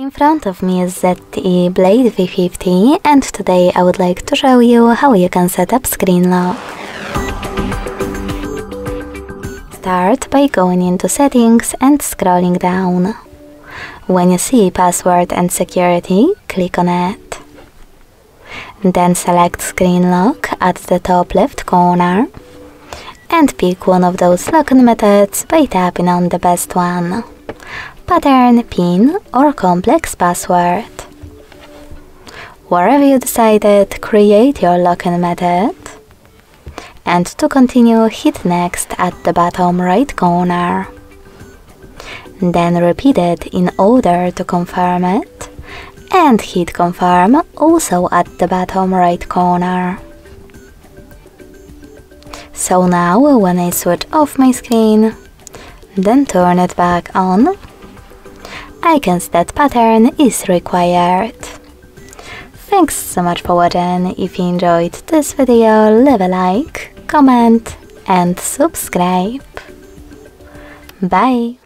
In front of me is ZTE Blade V50 and today I would like to show you how you can set up screen lock. Start by going into settings and scrolling down. When you see password and security, click on it. Then select screen lock at the top left corner and pick one of those locking methods by tapping on the best one pattern, pin or complex password. Wherever you decided, create your login method. And to continue, hit next at the bottom right corner. Then repeat it in order to confirm it. And hit confirm also at the bottom right corner. So now when I switch off my screen, then turn it back on, icons that pattern is required. Thanks so much for watching, if you enjoyed this video leave a like, comment and subscribe. Bye!